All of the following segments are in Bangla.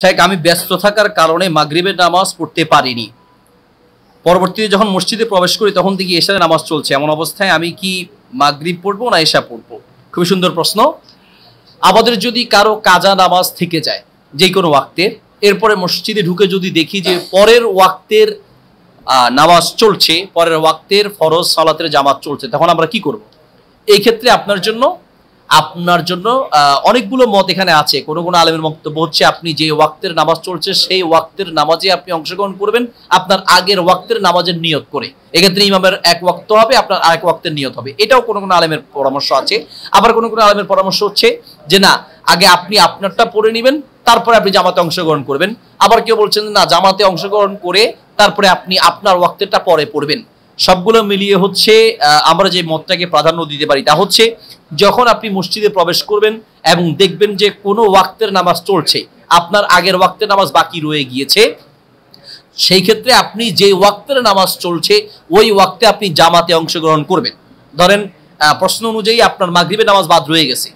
শেখ আমি ব্যস্ত থাকার কারণে মাগরিবের নামাজ পড়তে পারিনি। পরবর্তীতে যখন মসজিদে প্রবেশ করি, তখন দেখি এশারে নামাজ চলছে। এমন অবস্থায় আমি কি মাগরিব পড়ব না এশা পড়ব? খুবই সুন্দর প্রশ্ন। আমাদের যদি কারও কাজা নামাজ থেকে যায়, যে কোনো ওয়াক্তের, এরপরে মসজিদে ঢুকে যদি দেখি যে পরের ওয়াক্তের নামাজ চলছে, পরের ওয়াক্তের ফরজ সালাতের জামাত চলছে, তখন আমরা কি করব? এই ক্ষেত্রে আপনার জন্য আপনার জন্য অনেকগুলো মত এখানে আছে। কোনো কোনো আলেমের বক্তব্য হচ্ছে, আপনি যে ওয়াক্তের নামাজ চলছে, সেই ওয়াক্তের নামাজে আপনি অংশগ্রহণ করবেন, আপনার আগের ওয়াক্তের নামাজের নিয়ত করে। এক্ষেত্রে ইমামের এক ওয়াক্ত হবে, আপনার আরেক ওয়াক্তের নিয়ত হবে। এটাও কোনো কোনো আলেমের পরামর্শ আছে। আবার কোনো কোনো আলেমের পরামর্শ হচ্ছে যে, না, আগে আপনি আপনারটা পড়ে নেবেন, তারপরে আপনি জামাতে অংশগ্রহণ করবেন। আবার কেউ বলছেন না, জামাতে অংশগ্রহণ করে তারপরে আপনি আপনার ওয়াক্তেরটা পরে পড়বেন। সবগুলো মিলিয়ে হচ্ছে আমরা যে মতটাকে প্রাধান্য দিতে পারি তা হচ্ছে, যখন আপনি মসজিদে প্রবেশ করবেন এবং দেখবেন যে কোনো ওয়াক্তের নামাজ চলছে, আপনার আগের ওয়াক্তের নামাজ বাকি রয়ে গিয়েছে, সেই ক্ষেত্রে আপনি যে ওয়াক্তের নামাজ চলছে, ওই ওয়াক্তে আপনি জামাতে অংশগ্রহণ করবেন। ধরেন প্রশ্ন অনুযায়ী আপনার মাগরিবের নামাজ বাদ রয়ে গেছে।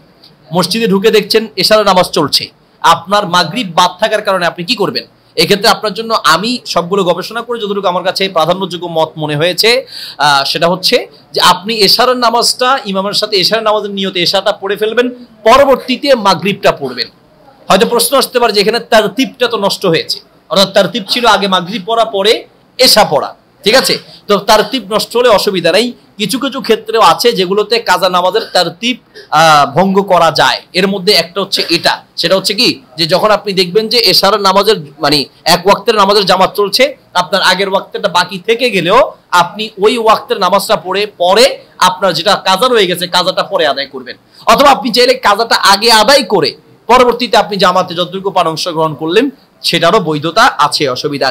মসজিদে ঢুকে দেখছেন এশারের নামাজ চলছে। আপনার মাগরিব বাদ থাকার কারণে আপনি কি করবেন? এক্ষেত্রে আপনার জন্য আমি সবগুলো গবেষণা করে যতটুকু আমার কাছে প্রাধান্যযোগ্য মত মনে হয়েছে সেটা হচ্ছে যে আপনি এশারের নামাজটা, ইমামের সাথে এশারের নামাজের নিয়তে এশাটা পড়ে ফেলবেন, পরবর্তীতে মাগরীবটা পড়বেন। হয়তো প্রশ্ন আসতে পারে যে এখানে তার তো নষ্ট হয়েছে। অর্থাৎ তার ছিল আগে মাগরীব পড়া, পরে এশা পড়া। ঠিক আছে? তো তার তিপ নষ্ট হলে অসুবিধা নেই। কিছু কিছু ক্ষেত্রেও আছে যেগুলোতে কাজা নামাজের তার তিপ ভঙ্গ করা যায়। এর মধ্যে একটা হচ্ছে এটা। সেটা হচ্ছে কি? যে যখন আপনি দেখবেন যে এশার নামাজের মানে এক ওয়াক্তের নামাজের জামাত চলছে, আপনার আগের ওয়াক্তেরটা বাকি থেকে গেলেও আপনি ওই ওয়াক্তের নামাজটা পড়ে, পরে আপনার যেটা কাজা রয়ে গেছে, কাজাটা পরে আদায় করবেন। অথবা আপনি চাইলে কাজাটা আগে আদায় করে, পরবর্তীতে আপনি জামাতে যতটুকু পান অংশগ্রহণ করলেন, সেটারও বৈধতা আছে, অসুবিধা